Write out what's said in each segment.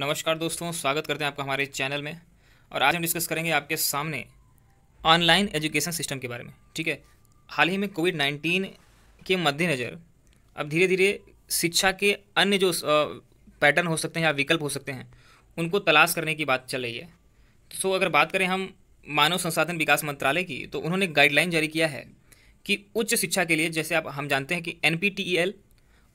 नमस्कार दोस्तों, स्वागत करते हैं आपका हमारे चैनल में। और आज हम डिस्कस करेंगे आपके सामने ऑनलाइन एजुकेशन सिस्टम के बारे में, ठीक है? हाल ही में कोविड नाइन्टीन के मद्देनज़र अब धीरे धीरे शिक्षा के अन्य जो पैटर्न हो सकते हैं या विकल्प हो सकते हैं, उनको तलाश करने की बात चल रही है। सो अगर बात करें हम मानव संसाधन विकास मंत्रालय की तो उन्होंने गाइडलाइन जारी किया है कि उच्च शिक्षा के लिए, जैसे आप, हम जानते हैं कि एनपीटीईएल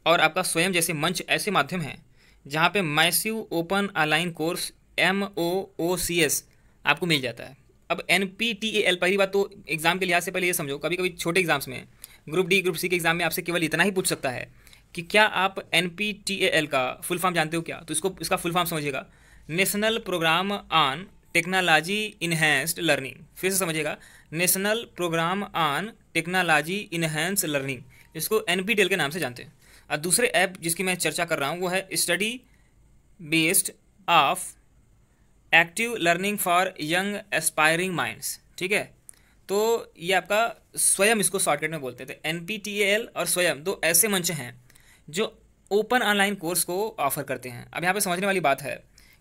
और आपका स्वयं जैसे मंच, ऐसे माध्यम हैं जहाँ पे massive open online course M O O C S आपको मिल जाता है। अब N P T A L पहली बात तो एग्ज़ाम के लिहाज से पहले ये समझो कभी कभी छोटे एग्ज़ाम्स में ग्रुप डी ग्रुप सी के एग्ज़ाम में आपसे केवल इतना ही पूछ सकता है कि क्या आप N P T A L का फुल फॉर्म जानते हो क्या? तो इसको, इसका फुल फॉर्म समझिएगा। National programme on technology enhanced learning फिर से समझिएगा। National programme on technology enhance learning इसको एन पी टी एल के नाम से जानते हैं। और दूसरे ऐप जिसकी मैं चर्चा कर रहा हूँ, वो है study based of active learning for young aspiring minds, ठीक है? तो ये आपका स्वयं इसको शॉर्टकट में बोलते थे, एन और स्वयं, दो ऐसे मंच हैं जो ओपन ऑनलाइन कोर्स को ऑफ़र करते हैं। अब यहाँ पे समझने वाली बात है,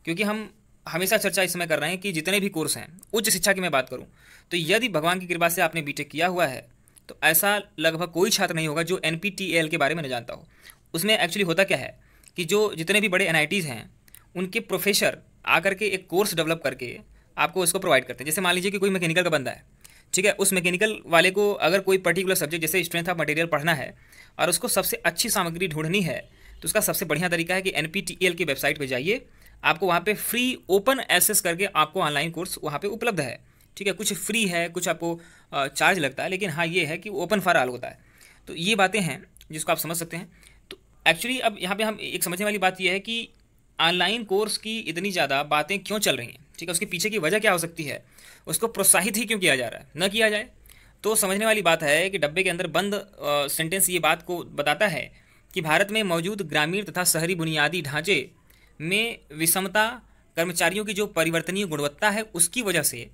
क्योंकि हम हमेशा चर्चा इस समय कर रहे हैं कि जितने भी कोर्स हैं, उच्च शिक्षा की मैं बात करूँ तो यदि भगवान की कृपा से आपने बीटेक किया हुआ है तो ऐसा लगभग कोई छात्र नहीं होगा जो एन के बारे में नहीं जानता हो। उसमें एक्चुअली होता क्या है कि जो जितने भी बड़े एन हैं, उनके प्रोफेसर आकर के एक कोर्स डेवलप करके आपको उसको प्रोवाइड करते हैं। जैसे मान लीजिए कि कोई मैकेनिकल का बंदा है, ठीक है? उस मैकेनिकल वाले को अगर कोई पर्टिकुलर सब्जेक्ट जैसे स्ट्रेंथ ऑफ़ मटेरियल पढ़ना है और उसको सबसे अच्छी सामग्री ढूंढनी है तो उसका सबसे बढ़िया तरीका है कि एनपीटीएल की वेबसाइट पर जाइए। आपको वहाँ पर फ्री ओपन एसेस करके आपको ऑनलाइन कोर्स वहाँ पर उपलब्ध है। ठीक है, कुछ फ्री है, कुछ आपको चार्ज लगता है, लेकिन हाँ ये है कि ओपन फॉर ऑल होता है। तो ये बातें हैं जिसको आप समझ सकते हैं। तो एक्चुअली अब यहाँ पे हम एक समझने वाली बात यह है कि ऑनलाइन कोर्स की इतनी ज़्यादा बातें क्यों चल रही हैं? ठीक है, उसके पीछे की वजह क्या हो सकती है? उसको प्रोत्साहित ही क्यों किया जा रहा है? न किया जाए। तो समझने वाली बात है कि डब्बे के अंदर बंद सेंटेंस ये बात को बताता है कि भारत में मौजूद ग्रामीण तथा शहरी बुनियादी ढांचे में विषमता, कर्मचारियों की जो परिवर्तनीय गुणवत्ता है, उसकी वजह से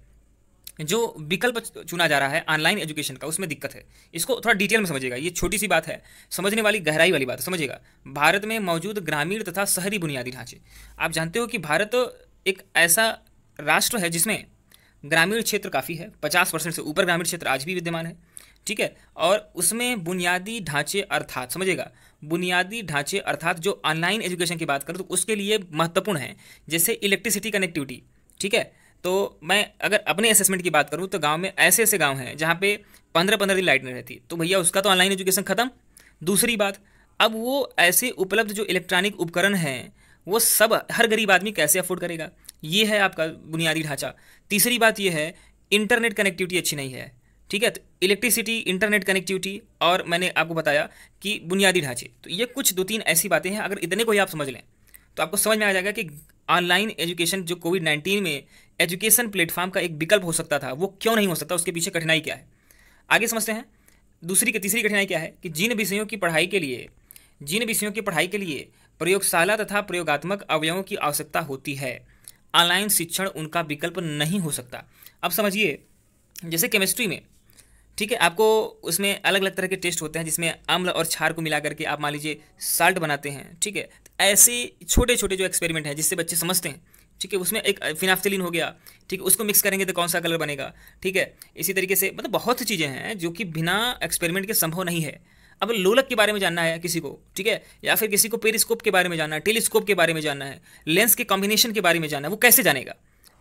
जो विकल्प चुना जा रहा है ऑनलाइन एजुकेशन का, उसमें दिक्कत है। इसको थोड़ा डिटेल में समझिएगा, ये छोटी सी बात है। समझने वाली, गहराई वाली बात समझिएगा। भारत में मौजूद ग्रामीण तथा शहरी बुनियादी ढांचे। आप जानते हो कि भारत एक ऐसा राष्ट्र है जिसमें ग्रामीण क्षेत्र काफ़ी है, पचास परसेंट से ऊपर ग्रामीण क्षेत्र आज भी विद्यमान है, ठीक है? और उसमें बुनियादी ढांचे अर्थात समझेगा बुनियादी ढांचे अर्थात जो ऑनलाइन एजुकेशन की बात करूँ तो उसके लिए महत्वपूर्ण है, जैसे इलेक्ट्रिसिटी कनेक्टिविटी ठीक है? तो मैं अगर अपने असेसमेंट की बात करूँ तो गाँव में ऐसे ऐसे गाँव हैं जहाँ पे पंद्रह पंद्रह दिन लाइट नहीं रहती। तो भैया, उसका तो ऑनलाइन एजुकेशन ख़त्म। दूसरी बात, अब वो ऐसे उपलब्ध जो इलेक्ट्रॉनिक उपकरण हैं, वो सब हर गरीब आदमी कैसे अफोर्ड करेगा? ये है आपका बुनियादी ढांचा। तीसरी बात ये है इंटरनेट कनेक्टिविटी अच्छी नहीं है। ठीक है तो इलेक्ट्रिसिटी इंटरनेट कनेक्टिविटी और मैंने आपको बताया कि बुनियादी ढांचे। तो ये कुछ दो तीन ऐसी बातें हैं, अगर इतने को ही आप समझ लें तो आपको समझ में आ जाएगा कि ऑनलाइन एजुकेशन जो कोविड नाइन्टीन में एजुकेशन प्लेटफॉर्म का एक विकल्प हो सकता था, वो क्यों नहीं हो सकता? उसके पीछे कठिनाई क्या है? आगे समझते हैं। दूसरी की, तीसरी कठिनाई क्या है? कि जिन विषयों की पढ़ाई के लिए, जिन विषयों की पढ़ाई के लिए प्रयोगशाला तथा प्रयोगात्मक अवयवों की आवश्यकता होती है, ऑनलाइन शिक्षण उनका विकल्प नहीं हो सकता। अब समझिए, जैसे केमिस्ट्री में ठीक है, आपको उसमें अलग अलग तरह के टेस्ट होते हैं, जिसमें अम्ल और क्षार को मिला करके आप मान लीजिए साल्ट बनाते हैं, ठीक है। ऐसे छोटे छोटे जो एक्सपेरिमेंट हैं, जिससे बच्चे समझते हैं, ठीक है, उसमें एक फिनाफ्थलिन हो गया, ठीक है, उसको मिक्स करेंगे तो कौन सा कलर बनेगा, ठीक है। इसी तरीके से मतलब बहुत सी चीज़ें हैं, जो कि बिना एक्सपेरिमेंट के संभव नहीं है। अब लोलक के बारे में जानना है किसी को, ठीक है, या फिर किसी को पेरिस्कोप के बारे में जानना है टेलीस्कोप के बारे में जानना है लेंस के कॉम्बिनेशन के बारे में जानना है, वो कैसे जानेगा?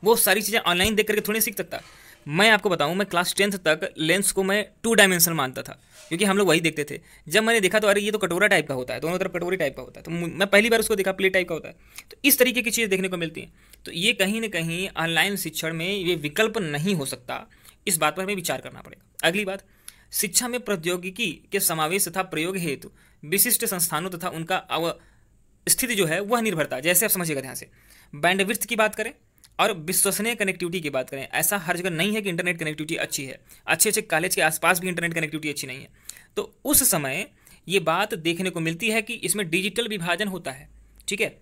वो सारी चीज़ें ऑनलाइन देख करके थोड़ी सीख सकता। मैं आपको बताऊँ, मैं क्लास टेंथ तक लेंस को मैं टू डायमेंशनल मानता था, क्योंकि हम लोग वही देखते थे। जब मैंने देखा तो अरे, ये तो कटोरा टाइप का होता है, दोनों तरफ़ कटोरी टाइप का होता है। तो मैं पहली बार उसको देखा प्लेट टाइप का होता है। तो इस तरीके की चीज़ें देखने को मिलती हैं। तो ये कहीं ना कहीं ऑनलाइन शिक्षण में ये विकल्प नहीं हो सकता। इस बात पर हमें विचार करना पड़ेगा। अगली बात, शिक्षा में प्रौद्योगिकी के समावेश तथा प्रयोग हेतु विशिष्ट संस्थानों तथा उनका स्थिति जो है, वह निर्भरता, जैसे आप समझिएगा ध्यान से। बैंडविड्थ की बात करें और विश्वसनीय कनेक्टिविटी की बात करें, ऐसा हर जगह नहीं है कि इंटरनेट कनेक्टिविटी अच्छी है। अच्छे अच्छे कॉलेज के आसपास भी इंटरनेट कनेक्टिविटी अच्छी नहीं है। तो उस समय ये बात देखने को मिलती है कि इसमें डिजिटल विभाजन होता है, ठीक है?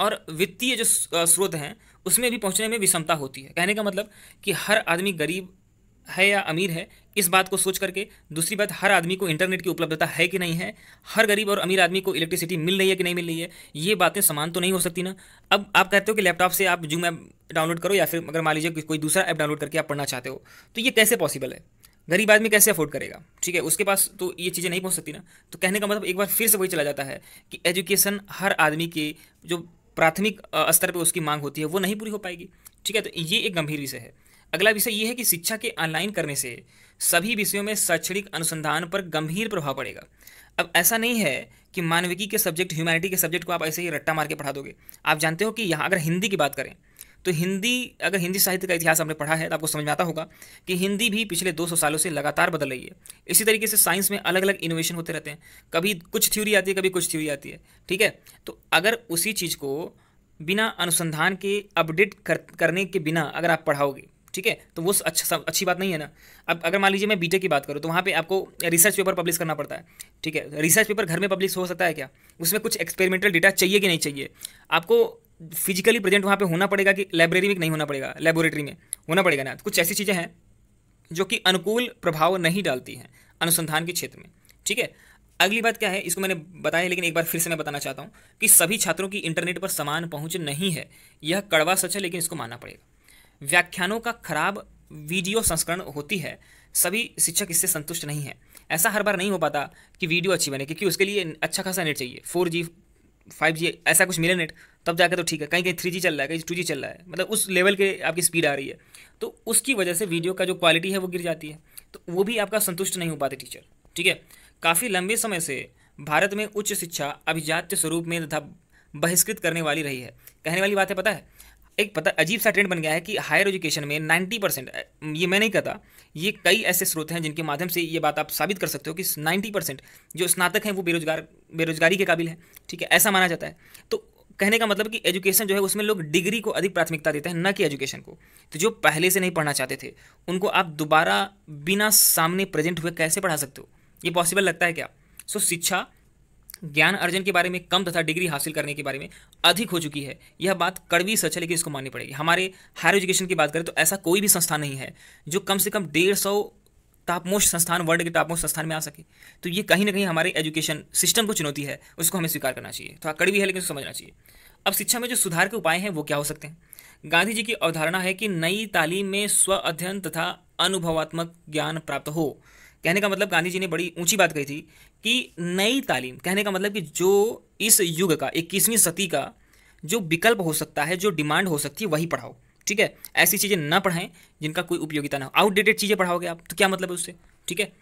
और वित्तीय जो स्रोत हैं, उसमें भी पहुँचने में विषमता होती है। कहने का मतलब कि हर आदमी गरीब है या अमीर है इस बात को सोच करके। दूसरी बात, हर आदमी को इंटरनेट की उपलब्धता है कि नहीं है? हर गरीब और अमीर आदमी को इलेक्ट्रिसिटी मिल रही है कि नहीं मिल रही है? ये बातें समान तो नहीं हो सकती ना? अब आप कहते हो कि लैपटॉप से आप जूम ऐप डाउनलोड करो या फिर अगर मान लीजिए कोई दूसरा ऐप डाउनलोड करके आप पढ़ना चाहते हो तो ये कैसे पॉसिबल है? गरीब आदमी कैसे अफोर्ड करेगा? ठीक है, उसके पास तो ये चीज़ें नहीं पहुँच सकती ना? तो कहने का मतलब एक बार फिर से वही चला जाता है कि एजुकेशन हर आदमी के जो प्राथमिक स्तर पर उसकी मांग होती है, वो नहीं पूरी हो पाएगी। ठीक है तो ये एक गंभीर विषय है। अगला विषय ये है कि शिक्षा के ऑनलाइन करने से सभी विषयों में शैक्षणिक अनुसंधान पर गंभीर प्रभाव पड़ेगा। अब ऐसा नहीं है कि मानविकी के सब्जेक्ट ह्यूमैनिटी के सब्जेक्ट को आप ऐसे ही रट्टा मार के पढ़ा दोगे। आप जानते हो कि यहाँ अगर हिंदी की बात करें तो हिंदी अगर हिंदी साहित्य का इतिहास आपने पढ़ा है तो आपको समझ में आता होगा कि हिंदी भी पिछले 200 सालों से लगातार बदल रही है। इसी तरीके से साइंस में अलग अलग इनोवेशन होते रहते हैं। कभी कुछ थ्योरी आती है कभी कुछ थ्योरी आती है ठीक है? तो अगर उसी चीज़ को बिना अनुसंधान के अपडेट कर, करने के बिना अगर आप पढ़ाओगे ठीक है? तो वो अच्छा अच्छी बात नहीं है ना? अब अगर मान लीजिए मैं बीटेक की बात करूँ तो वहाँ पे आपको रिसर्च पेपर पब्लिश करना पड़ता है, ठीक है? रिसर्च पेपर घर में पब्लिश हो सकता है क्या? उसमें कुछ एक्सपेरिमेंटल डेटा चाहिए कि नहीं चाहिए? आपको फिजिकली प्रेजेंट वहाँ पे होना पड़ेगा कि लाइब्रेरी में नहीं होना पड़ेगा? लेबोरेटरी में होना पड़ेगा ना? कुछ ऐसी चीज़ें हैं जो कि अनुकूल प्रभाव नहीं डालती हैं अनुसंधान के क्षेत्र में, ठीक है? अगली बात क्या है? इसको मैंने बताया, लेकिन एक बार फिर से मैं बताना चाहता हूँ कि सभी छात्रों की इंटरनेट पर समान पहुँच नहीं है। यह कड़वा सच है, लेकिन इसको मानना पड़ेगा। व्याख्यानों का खराब वीडियो संस्करण होती है, सभी शिक्षक इससे संतुष्ट नहीं है। ऐसा हर बार नहीं हो पाता कि वीडियो अच्छी बने, क्योंकि उसके लिए अच्छा खासा नेट चाहिए। फोर जी फाइव जी ऐसा कुछ मिले नेट, तब जाकर तो ठीक है। कहीं कहीं थ्री जी चल रहा है, कहीं टू जी चल रहा है। मतलब उस लेवल के आपकी स्पीड आ रही है। तो उसकी वजह से वीडियो का जो क्वालिटी है, वो गिर जाती है। तो वो भी आपका संतुष्ट नहीं हो पाते टीचर ठीक है? काफ़ी लंबे समय से भारत में उच्च शिक्षा अभिजात्य स्वरूप में तथा बहिष्कृत करने वाली रही है। कहने वाली बात है, पता है? एक पता, अजीब सा ट्रेंड बन गया है कि हायर एजुकेशन में 90 परसेंट ये मैं नहीं कहता, ये कई ऐसे स्रोत हैं जिनके माध्यम से ये बात आप साबित कर सकते हो कि 90 परसेंट जो स्नातक हैं वो बेरोजगार, बेरोजगारी के काबिल हैं, ठीक है, ऐसा माना जाता है। तो कहने का मतलब कि एजुकेशन जो है उसमें लोग डिग्री को अधिक प्राथमिकता देते हैं, न कि एजुकेशन को। तो जो पहले से नहीं पढ़ना चाहते थे, उनको आप दोबारा बिना सामने प्रेजेंट हुए कैसे पढ़ा सकते हो? ये पॉसिबल लगता है क्या? सो शिक्षा ज्ञान अर्जन के बारे में कम तथा डिग्री हासिल करने के बारे में अधिक हो चुकी है। यह बात कड़वी सच है, लेकिन इसको माननी पड़ेगी। हमारे हायर एजुकेशन की बात करें तो ऐसा कोई भी संस्थान नहीं है जो कम से कम डेढ़ सौ टॉपमोस्ट संस्थान, वर्ल्ड के टॉपमोस्ट संस्थान में आ सके। तो ये कहीं ना कहीं हमारे एजुकेशन सिस्टम को चुनौती है, उसको हमें स्वीकार करना चाहिए। थोड़ा कड़वी है, लेकिन समझना चाहिए। अब शिक्षा में जो सुधार के उपाय हैं, वो क्या हो सकते हैं? गांधी जी की अवधारणा है कि नई तालीम में स्व अध्ययन तथा अनुभवात्मक ज्ञान प्राप्त हो। कहने का मतलब गांधी जी ने बड़ी ऊँची बात कही थी कि नई तालीम, कहने का मतलब कि जो इस युग का, इक्कीसवीं सदी का जो विकल्प हो सकता है, जो डिमांड हो सकती है, वही पढ़ाओ, ठीक है? ऐसी चीज़ें ना पढ़ाएँ जिनका कोई उपयोगिता ना हो। आउटडेटेड चीज़ें पढ़ाओगे आप तो क्या मतलब है उससे, ठीक है?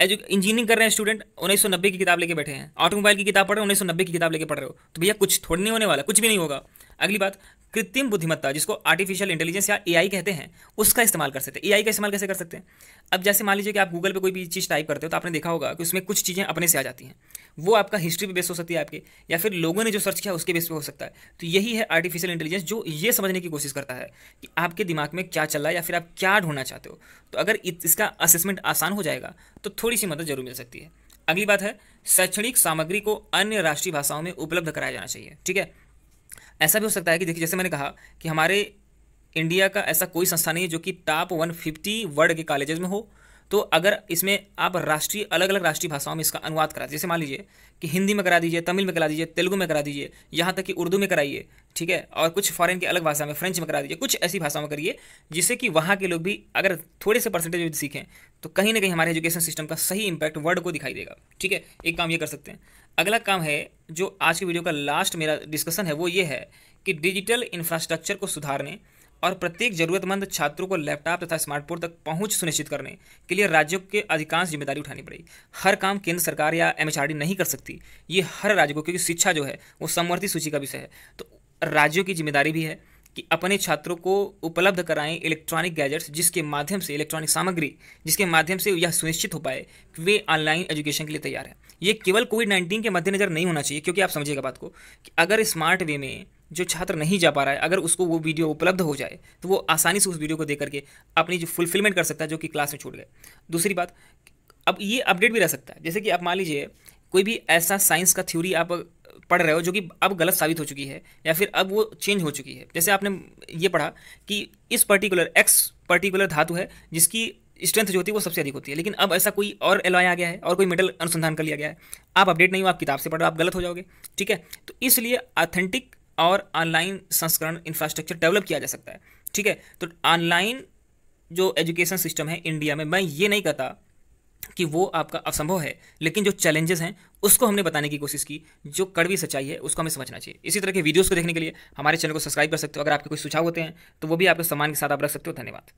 एजु इंजीनियरिंग कर रहे हैं स्टूडेंट उन्नीस सौ नब्बे की किताब लेके बैठे हैं। ऑटोमोबाइल की किताब पढ़ रहे हो नब्बे की किताब लेके पढ़ रहे हो। तो भैया कुछ थोड़ी नहीं होने वाला, कुछ भी नहीं होगा। अगली बात, कृत्रिम बुद्धिमत्ता, जिसको आर्टिफिशियल इंटेलिजेंस या एआई कहते हैं, उसका इस्तेमाल कर सकते हैं। एआई का इस्तेमाल कैसे कर सकते हैं? अब जैसे मान लीजिए कि आप गूगल पे कोई भी चीज़ टाइप करते हो तो आपने देखा होगा कि उसमें कुछ चीज़ें अपने से आ जाती हैं। वो आपका हिस्ट्री पे बेस हो सकती है आपके, या फिर लोगों ने जो सर्च किया, उसके बेस पे हो सकता है। तो यही है आर्टिफिशियल इंटेलिजेंस जो ये समझने की कोशिश करता है कि आपके दिमाग में क्या चल रहा है, या फिर आप क्या ढूंढना चाहते हो। तो अगर इसका असेसमेंट आसान हो जाएगा तो थोड़ी सी मदद ज़रूर मिल सकती है। अगली बात है, शैक्षणिक सामग्री को अन्य राष्ट्रीय भाषाओं में उपलब्ध कराया जाना चाहिए, ठीक है? ऐसा भी हो सकता है कि देखिए, जैसे मैंने कहा कि हमारे इंडिया का ऐसा कोई संस्था नहीं है जो कि टॉप वन फिफ्टी वर्ल्ड के कॉलेजेस में हो तो अगर इसमें आप राष्ट्रीय अलग अलग राष्ट्रीय भाषाओं में इसका अनुवाद करा जैसे मान लीजिए कि हिंदी में करा दीजिए, तमिल में करा दीजिए, तेलुगु में करा दीजिए, यहाँ तक कि उर्दू में कराइए, ठीक है? और कुछ फॉरेन की अलग भाषा में फ्रेंच में करा दीजिए, कुछ ऐसी भाषाओं में करिए, जिससे कि वहाँ के लोग भी अगर थोड़े से परसेंटेज सीखें तो कहीं ना कहीं हमारे एजुकेशन सिस्टम का सही इंपैक्ट वर्ल्ड को दिखाई देगा, ठीक है? एक काम ये कर सकते हैं। अगला काम है, जो आज की वीडियो का लास्ट मेरा डिस्कशन है, वो ये है कि डिजिटल इंफ्रास्ट्रक्चर को सुधारने और प्रत्येक जरूरतमंद छात्रों को लैपटॉप तथा स्मार्टफ़ोन तक पहुँच सुनिश्चित करने के लिए राज्यों के अधिकांश ज़िम्मेदारी उठानी पड़ेगी हर काम केंद्र सरकार या एमएचआरडी नहीं कर सकती। ये हर राज्य को, क्योंकि शिक्षा जो है, वो समवर्ती सूची का विषय है। तो राज्यों की ज़िम्मेदारी भी है कि अपने छात्रों को उपलब्ध कराएँ इलेक्ट्रॉनिक गैजेट्स जिसके माध्यम से, इलेक्ट्रॉनिक सामग्री जिसके माध्यम से यह सुनिश्चित हो पाए कि वे ऑनलाइन एजुकेशन के लिए तैयार हैं। ये केवल कोविड नाइन्टीन के मद्देनजर नहीं होना चाहिए, क्योंकि आप समझिएगा बात को, कि अगर स्मार्ट वे में जो छात्र नहीं जा पा रहा है, अगर उसको वो वीडियो उपलब्ध हो जाए तो वो आसानी से उस वीडियो को देख करके अपनी जो फुलफिलमेंट कर सकता है, जो कि क्लास में छूट गए। दूसरी बात, अब ये अपडेट भी रह सकता है। जैसे कि आप मान लीजिए, कोई भी ऐसा साइंस का थ्योरी आप पढ़ रहे हो, जो कि अब गलत साबित हो चुकी है, या फिर अब वो चेंज हो चुकी है। जैसे आपने ये पढ़ा कि इस पर्टिकुलर एक्स पर्टिकुलर धातु है, जिसकी स्ट्रेंथ जो होती है वो सबसे अधिक होती है। लेकिन अब ऐसा कोई और एल आ गया है, और कोई मेडल अनुसंधान कर लिया गया है। आप अपडेट नहीं हो, आप किताब से पढ़ो आप गलत हो जाओगे, ठीक है? तो इसलिए ऑथेंटिक और ऑनलाइन संस्करण इंफ्रास्ट्रक्चर डेवलप किया जा सकता है, ठीक है? तो ऑनलाइन जो एजुकेशन सिस्टम है इंडिया में, मैं ये नहीं कहता कि वो आपका असंभव है, लेकिन जो चैलेंजेस हैं, उसको हमने बताने की कोशिश की। जो कड़वी सच्चाई है, उसको हमें समझना चाहिए। इसी तरह के वीडियोस को देखने के लिए हमारे चैनल को सब्सक्राइब कर सकते हो। अगर आपके कोई सुझाव होते हैं तो वो भी आपके सम्मान के साथ आप रख सकते हो। धन्यवाद।